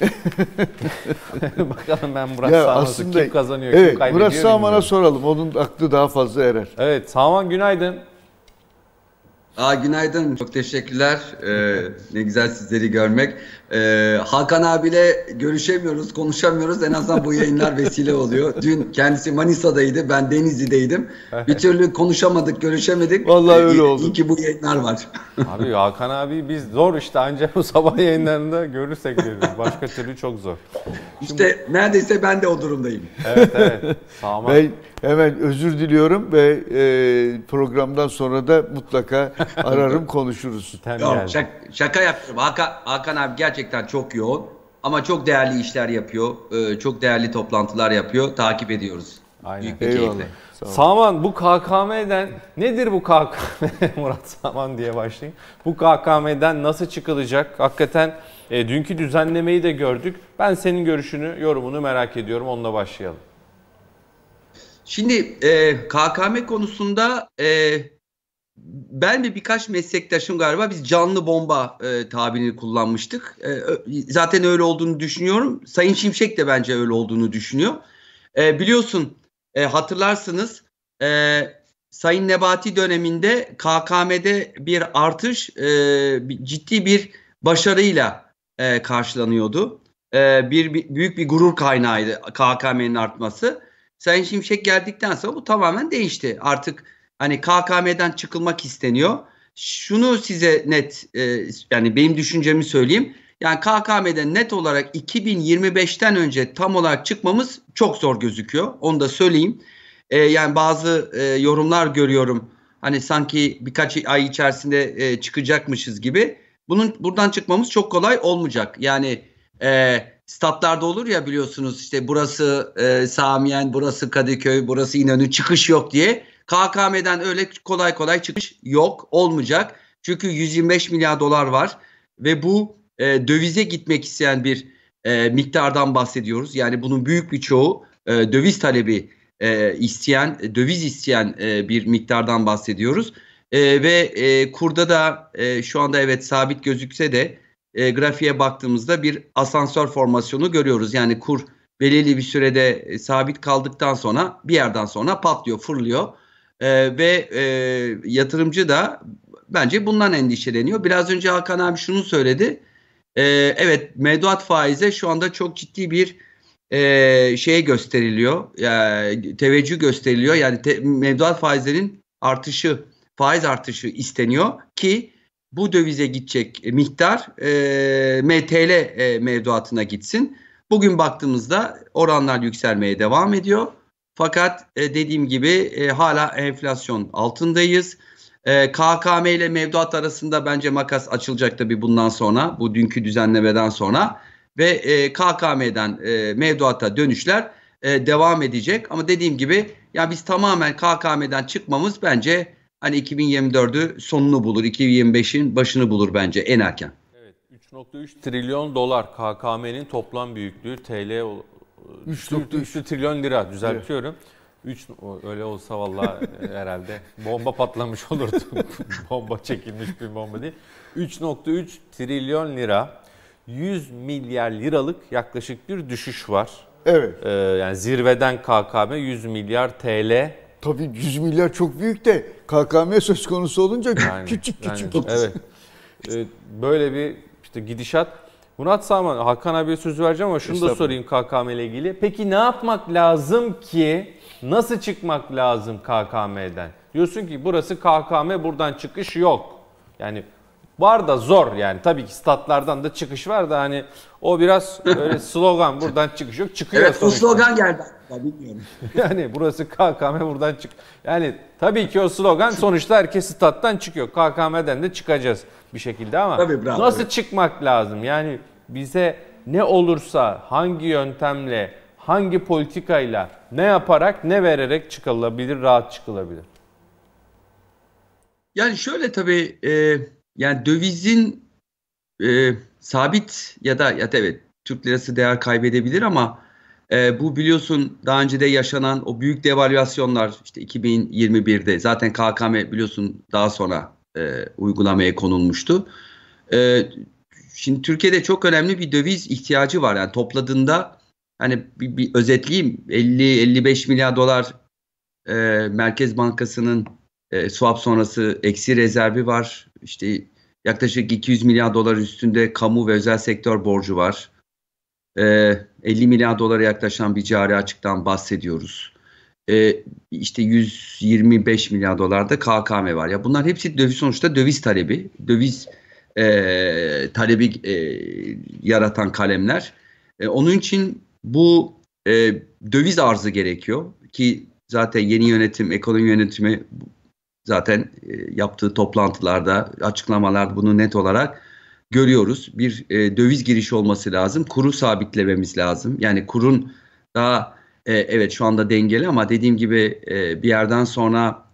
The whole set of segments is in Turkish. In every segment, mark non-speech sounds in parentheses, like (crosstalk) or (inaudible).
(laughs) Bakalım ben Murat ya Sağman'ı aslında, kim kazanıyor, evet, kim kaybediyor Murat Sağman'a soralım. Onun aklı daha fazla erer. Evet, Sağman günaydın. Aa, günaydın. Çok teşekkürler. Ee, ne güzel sizleri görmek. Ee, Hakan abiyle görüşemiyoruz, konuşamıyoruz. En azından bu yayınlar vesile oluyor. Dün kendisi Manisa'daydı, ben Denizli'deydim. Bir türlü konuşamadık, görüşemedik. Vallahi öyle ee, oldu. İyi ki bu yayınlar var. Abi Hakan abi biz zor işte ancak bu sabah yayınlarında görürsek deriz. Başka türlü çok zor. İşte Şimdi... neredeyse ben de o durumdayım. Evet evet. Tamam. Ben hemen özür diliyorum ve e, programdan sonra da mutlaka (laughs) ararım konuşuruz. Yok, şaka, şaka yapıyorum. Hakan, Hakan abi gerçekten çok yoğun ama çok değerli işler yapıyor. Ee, çok değerli toplantılar yapıyor. Takip ediyoruz. Aynen. Büyük bir Eyvallah. keyifle. Saman bu KKM'den nedir bu KKM (laughs) Murat Saman diye başlayayım. Bu KKM'den nasıl çıkılacak? Hakikaten e, dünkü düzenlemeyi de gördük. Ben senin görüşünü, yorumunu merak ediyorum. Onunla başlayalım. Şimdi e, KKM konusunda e, ben ve birkaç meslektaşım galiba biz canlı bomba e, tabirini kullanmıştık. E, zaten öyle olduğunu düşünüyorum. Sayın Şimşek de bence öyle olduğunu düşünüyor. E, biliyorsun e, hatırlarsınız e, Sayın Nebati döneminde KKM'de bir artış e, ciddi bir başarıyla e, karşılanıyordu. E, bir, bir büyük bir gurur kaynağıydı KKM'nin artması. Sayın Şimşek geldikten sonra bu tamamen değişti. Artık hani KKM'den çıkılmak isteniyor. Şunu size net e, yani benim düşüncemi söyleyeyim. Yani KKM'den net olarak 2025'ten önce tam olarak çıkmamız çok zor gözüküyor. Onu da söyleyeyim. E, yani bazı e, yorumlar görüyorum. Hani sanki birkaç ay içerisinde e, çıkacakmışız gibi. Bunun buradan çıkmamız çok kolay olmayacak. Yani e, statlarda olur ya biliyorsunuz işte burası e, Samiyen, burası Kadıköy, burası İnönü çıkış yok diye. KKM'den öyle kolay kolay çıkış yok olmayacak. Çünkü 125 milyar dolar var ve bu e, dövize gitmek isteyen bir e, miktardan bahsediyoruz. Yani bunun büyük bir çoğu e, döviz talebi e, isteyen, döviz isteyen e, bir miktardan bahsediyoruz. E, ve e, kurda da e, şu anda evet sabit gözükse de e, grafiğe baktığımızda bir asansör formasyonu görüyoruz. Yani kur belirli bir sürede e, sabit kaldıktan sonra bir yerden sonra patlıyor, fırlıyor. E, ve e, yatırımcı da bence bundan endişeleniyor. Biraz önce Hakan abi şunu söyledi. E, evet mevduat faize şu anda çok ciddi bir e, şey gösteriliyor. Yani, teveccüh gösteriliyor. Yani te, mevduat faizlerin artışı, faiz artışı isteniyor ki bu dövize gidecek miktar e, MTL e, mevduatına gitsin. Bugün baktığımızda oranlar yükselmeye devam ediyor. Fakat e, dediğim gibi e, hala enflasyon altındayız. E, KKM ile mevduat arasında bence makas açılacak tabii bundan sonra bu dünkü düzenlemeden sonra ve e, KKM'den e, mevduata dönüşler e, devam edecek. Ama dediğim gibi ya biz tamamen KKM'den çıkmamız bence hani 2024'ü sonunu bulur, 2025'in başını bulur bence en erken. Evet, 3.3 trilyon dolar KKM'nin toplam büyüklüğü TL 3.3 trilyon lira düzeltiyorum. 3 öyle olsa vallahi (laughs) herhalde bomba patlamış olurdu. (laughs) bomba çekilmiş bir bomba değil. 3.3 trilyon lira 100 milyar liralık yaklaşık bir düşüş var. Evet. Ee, yani zirveden KKM 100 milyar TL. Tabii 100 milyar çok büyük de KKM söz konusu olunca yani, küçük küçük. Yani, evet. Ee, böyle bir işte gidişat. Murat Sağman, Hakan abiye söz vereceğim ama şunu da sorayım KKM ile ilgili. Peki ne yapmak lazım ki, nasıl çıkmak lazım KKM'den? Diyorsun ki burası KKM, buradan çıkış yok. Yani Var da zor yani. Tabii ki statlardan da çıkış var da hani o biraz öyle (laughs) slogan buradan çıkış yok. Çıkıyor evet sonuçta. slogan geldi. Ya bilmiyorum. (laughs) yani burası KKM buradan çık. Yani tabii ki o slogan sonuçta herkes stat'tan çıkıyor. KKM'den de çıkacağız bir şekilde ama tabii, bravo, nasıl evet. çıkmak lazım? Yani bize ne olursa hangi yöntemle, hangi politikayla, ne yaparak, ne vererek çıkılabilir, rahat çıkılabilir? Yani şöyle tabii e, yani dövizin e, sabit ya da ya evet Türk lirası değer kaybedebilir ama e, bu biliyorsun daha önce de yaşanan o büyük devalüasyonlar işte 2021'de zaten KKM biliyorsun daha sonra e, uygulamaya konulmuştu. E, şimdi Türkiye'de çok önemli bir döviz ihtiyacı var. Yani topladığında hani bir, bir özetleyeyim 50-55 milyar dolar e, Merkez Bankası'nın e, swap sonrası eksi rezervi var. İşte yaklaşık 200 milyar dolar üstünde kamu ve özel sektör borcu var. E, 50 milyar dolara yaklaşan bir cari açıktan bahsediyoruz. E, işte 125 milyar dolarda KKM var. Ya bunlar hepsi döviz sonuçta döviz talebi, döviz e, talebi e, yaratan kalemler. E, onun için bu e, döviz arzı gerekiyor ki zaten yeni yönetim, ekonomi yönetimi zaten e, yaptığı toplantılarda, açıklamalarda bunu net olarak görüyoruz. Bir e, döviz girişi olması lazım. Kuru sabitlememiz lazım. Yani kurun daha e, evet şu anda dengeli ama dediğim gibi bir yerden sonra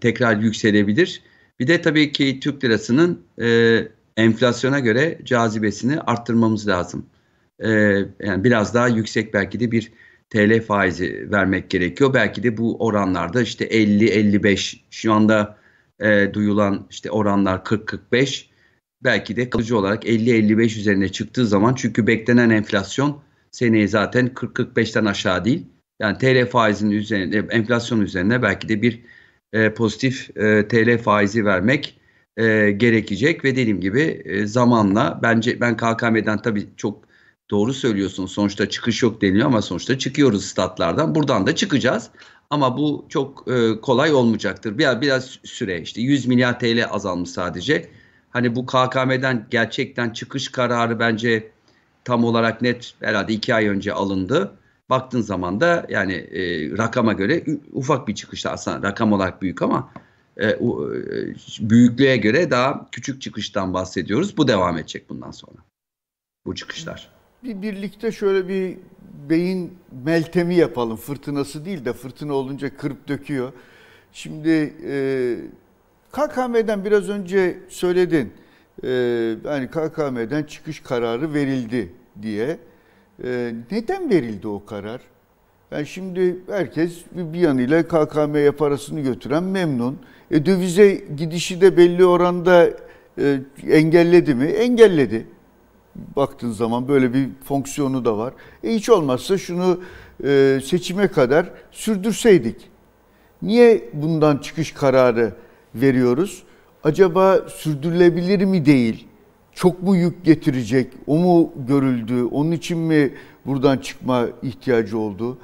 tekrar yükselebilir. Bir de tabii ki Türk lirasının enflasyona göre cazibesini arttırmamız lazım. Yani biraz daha yüksek belki de bir TL faizi vermek gerekiyor. Belki de bu oranlarda işte 50-55 şu anda e, duyulan işte oranlar 40-45 belki de kalıcı olarak 50-55 üzerine çıktığı zaman çünkü beklenen enflasyon seneye zaten 40-45'ten aşağı değil. Yani TL faizinin üzerine enflasyon üzerine belki de bir e, pozitif e, TL faizi vermek e, gerekecek ve dediğim gibi e, zamanla bence ben KKM'den tabii çok doğru söylüyorsun. Sonuçta çıkış yok deniyor ama sonuçta çıkıyoruz statlardan. Buradan da çıkacağız. Ama bu çok e, kolay olmayacaktır. Biraz biraz süre işte 100 milyar TL azalmış sadece. Hani bu KKM'den gerçekten çıkış kararı bence tam olarak net herhalde iki ay önce alındı. Baktığın zaman da yani e, rakama göre ufak bir çıkışta aslında rakam olarak büyük ama e, e, büyüklüğe göre daha küçük çıkıştan bahsediyoruz. Bu devam edecek bundan sonra. Bu çıkışlar. Bir birlikte şöyle bir beyin meltemi yapalım. Fırtınası değil de fırtına olunca kırıp döküyor. Şimdi e, KKM'den biraz önce söyledin. E, yani KKM'den çıkış kararı verildi diye. E, neden verildi o karar? Yani şimdi herkes bir yanıyla KKM'ye parasını götüren memnun. E, dövize gidişi de belli oranda e, engelledi mi? Engelledi baktığın zaman böyle bir fonksiyonu da var. E hiç olmazsa şunu e, seçime kadar sürdürseydik. Niye bundan çıkış kararı veriyoruz? Acaba sürdürülebilir mi değil? Çok mu yük getirecek? O mu görüldü? Onun için mi buradan çıkma ihtiyacı oldu?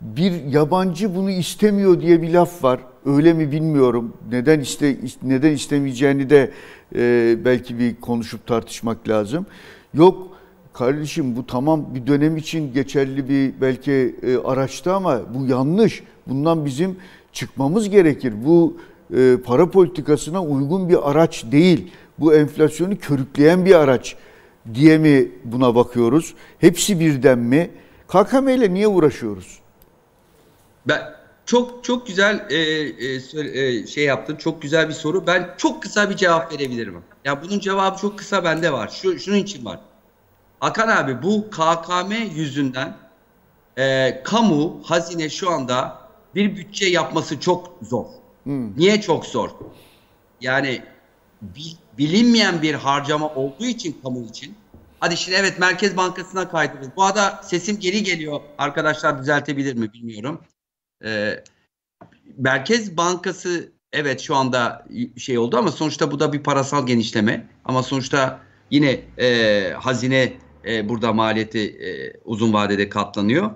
Bir yabancı bunu istemiyor diye bir laf var. Öyle mi bilmiyorum. Neden iste neden istemeyeceğini de e, belki bir konuşup tartışmak lazım. Yok kardeşim bu tamam bir dönem için geçerli bir belki e, araçtı ama bu yanlış. Bundan bizim çıkmamız gerekir. Bu e, para politikasına uygun bir araç değil. Bu enflasyonu körükleyen bir araç diye mi buna bakıyoruz? Hepsi birden mi? KKM ile niye uğraşıyoruz? Ben çok çok güzel e, e, e, şey yaptın. Çok güzel bir soru. Ben çok kısa bir cevap verebilirim. Ya bunun cevabı çok kısa bende var. Şu şunun için var. Hakan abi bu KKM yüzünden e, kamu hazine şu anda bir bütçe yapması çok zor. Hmm. Niye çok zor? Yani bilinmeyen bir harcama olduğu için kamu için. Hadi şimdi evet Merkez Bankası'na kaydırız. Bu arada sesim geri geliyor. Arkadaşlar düzeltebilir mi bilmiyorum. Ee, Merkez Bankası evet şu anda şey oldu ama sonuçta bu da bir parasal genişleme. Ama sonuçta yine e, hazine e, burada maliyeti e, uzun vadede katlanıyor.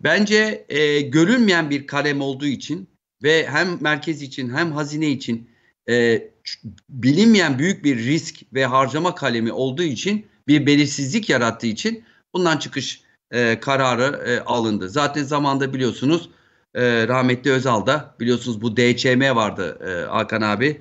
Bence e, görünmeyen bir kalem olduğu için ve hem merkez için hem hazine için e, bilinmeyen büyük bir risk ve harcama kalemi olduğu için bir belirsizlik yarattığı için bundan çıkış e, kararı e, alındı. Zaten zamanda biliyorsunuz e, rahmetli Özal da biliyorsunuz bu DÇM vardı e, Hakan abi.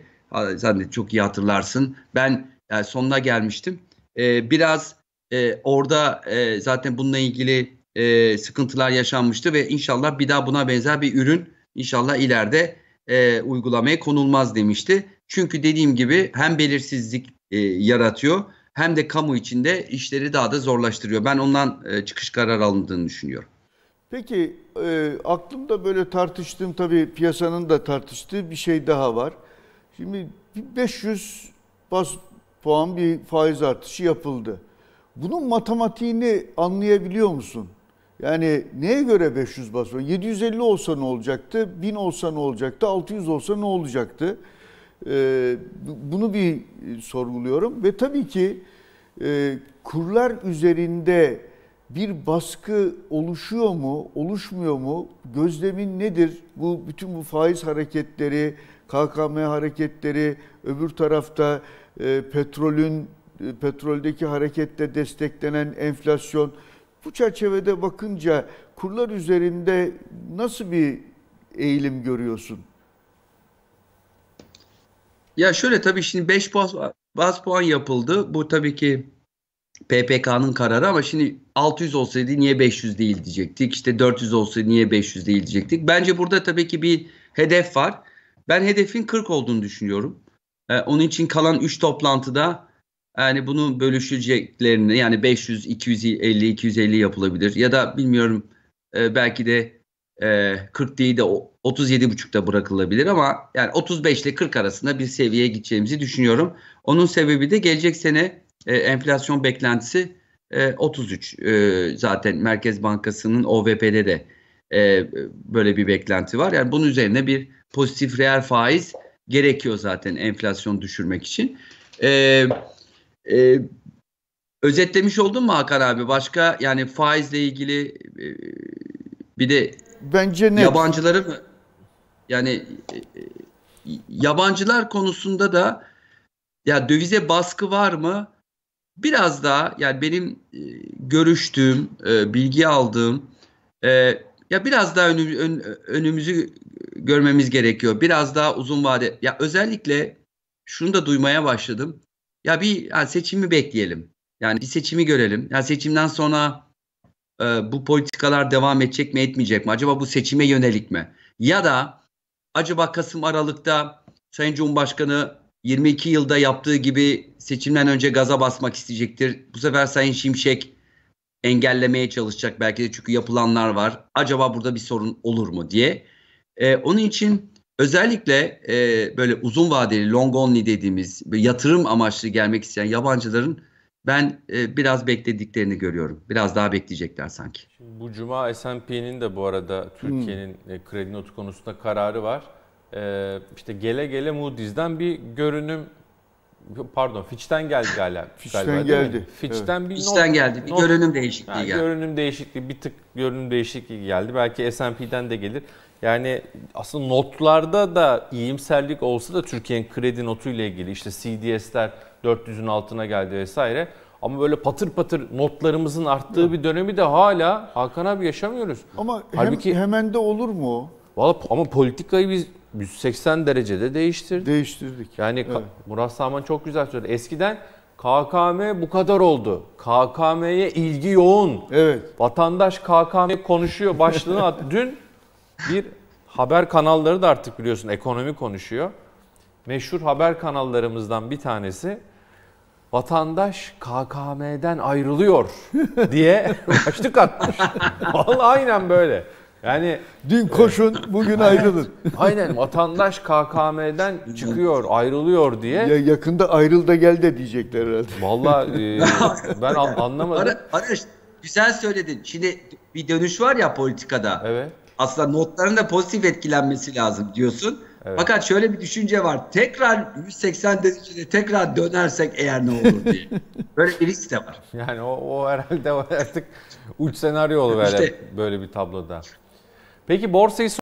Sen de çok iyi hatırlarsın. Ben yani sonuna gelmiştim. E, biraz e, orada e, zaten bununla ilgili e, sıkıntılar yaşanmıştı ve inşallah bir daha buna benzer bir ürün inşallah ileride e, uygulamaya konulmaz demişti. Çünkü dediğim gibi hem belirsizlik e, yaratıyor hem de kamu içinde işleri daha da zorlaştırıyor. Ben ondan e, çıkış kararı alındığını düşünüyorum. Peki e, aklımda böyle tartıştığım tabii piyasanın da tartıştığı bir şey daha var. Şimdi 500 bas puan bir faiz artışı yapıldı. Bunun matematiğini anlayabiliyor musun? Yani neye göre 500 bas puan? 750 olsa ne olacaktı? 1000 olsa ne olacaktı? 600 olsa ne olacaktı? Ee, bunu bir sorguluyorum ve tabii ki e, kurlar üzerinde bir baskı oluşuyor mu, oluşmuyor mu? Gözlemin nedir? Bu bütün bu faiz hareketleri, KKM hareketleri, öbür tarafta e, petrolün e, petroldeki hareketle desteklenen enflasyon. Bu çerçevede bakınca kurlar üzerinde nasıl bir eğilim görüyorsun? Ya şöyle tabii şimdi 5 baz, baz puan yapıldı. Bu tabii ki PPK'nın kararı ama şimdi 600 olsaydı niye 500 değil diyecektik. İşte 400 olsaydı niye 500 değil diyecektik. Bence burada tabii ki bir hedef var. Ben hedefin 40 olduğunu düşünüyorum. Ee, onun için kalan 3 toplantıda yani bunu bölüşeceklerini yani 500, 250, 250 yapılabilir. Ya da bilmiyorum e, belki de e, 40 değil de 37,5'ta bırakılabilir ama yani 35 ile 40 arasında bir seviyeye gideceğimizi düşünüyorum. Onun sebebi de gelecek sene e, enflasyon beklentisi e, 33. E, zaten Merkez Bankası'nın OVP'de de e, böyle bir beklenti var. Yani bunun üzerine bir pozitif reel faiz gerekiyor zaten enflasyon düşürmek için. E, e, özetlemiş oldun mu Hakan abi? Başka yani faizle ilgili e, bir de bence ne? Yabancıları mı? Yani e, yabancılar konusunda da ya dövize baskı var mı? Biraz daha yani benim e, görüştüğüm, e, bilgi aldığım e, ya biraz daha önüm, ön, önümüzü görmemiz gerekiyor. Biraz daha uzun vade. Ya özellikle şunu da duymaya başladım. Ya bir yani seçimi bekleyelim. Yani bir seçimi görelim. Yani seçimden sonra e, bu politikalar devam edecek mi etmeyecek mi? Acaba bu seçime yönelik mi? Ya da acaba Kasım Aralık'ta Sayın Cumhurbaşkanı 22 yılda yaptığı gibi seçimden önce gaza basmak isteyecektir. Bu sefer Sayın Şimşek engellemeye çalışacak belki de çünkü yapılanlar var. Acaba burada bir sorun olur mu diye. Ee, onun için özellikle e, böyle uzun vadeli long only dediğimiz yatırım amaçlı gelmek isteyen yabancıların ben e, biraz beklediklerini görüyorum. Biraz daha bekleyecekler sanki. Şimdi bu cuma S&P'nin de bu arada Türkiye'nin hmm. kredi notu konusunda kararı var. Ee, işte gele gele Moody's'den bir görünüm pardon Fitch'ten geldi galiba. Fitch'ten galiba, geldi. Fitch'ten evet. bir Fitch'ten not, geldi. Bir not, görünüm değişikliği yani geldi. Görünüm değişikliği bir tık görünüm değişikliği geldi. Belki S&P'den de gelir. Yani aslında notlarda da iyimserlik olsa da Türkiye'nin kredi notu ile ilgili işte CDS'ler 400'ün altına geldi vesaire. Ama böyle patır patır notlarımızın arttığı bir dönemi de hala Hakan abi yaşamıyoruz. Ama Halbuki, hem, hemen de olur mu? Valla ama politikayı biz 180 derecede değiştirdik. Değiştirdik. Yani evet. Murat Saman çok güzel söyledi. Eskiden KKM bu kadar oldu. KKM'ye ilgi yoğun. Evet. Vatandaş KKM konuşuyor başlığını at. (laughs) Dün bir haber kanalları da artık biliyorsun ekonomi konuşuyor. Meşhur haber kanallarımızdan bir tanesi vatandaş KKM'den ayrılıyor diye (laughs) başlık atmış. (laughs) Vallahi aynen böyle. Yani dün koşun, bugün ayrılın. (laughs) Aynen vatandaş KKM'den çıkıyor, ayrılıyor diye. Ya yakında ayrıl da gel de diyecekler herhalde. Vallahi (laughs) e, ben anlamadım. Barış güzel söyledin. Şimdi bir dönüş var ya politikada. Evet. Aslında notların da pozitif etkilenmesi lazım diyorsun. Evet. Fakat şöyle bir düşünce var. Tekrar 180 derecede tekrar dönersek eğer ne olur diye. (laughs) Böyle bir risk de var. Yani o, o herhalde artık uç senaryo olur işte, böyle bir tabloda. Peki borsayı